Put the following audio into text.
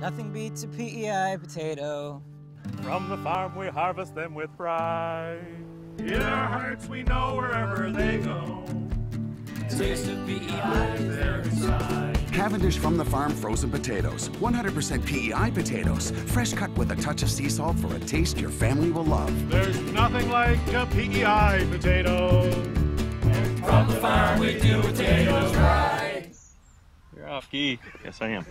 Nothing beats a PEI potato. From the farm we harvest them with pride. In our hearts we know wherever they go. Taste of PEI is there inside. Cavendish from the farm frozen potatoes. 100% PEI potatoes. Fresh cut with a touch of sea salt for a taste your family will love. There's nothing like a PEI potato. From the farm we do potatoes right. You're off key. Yes, I am.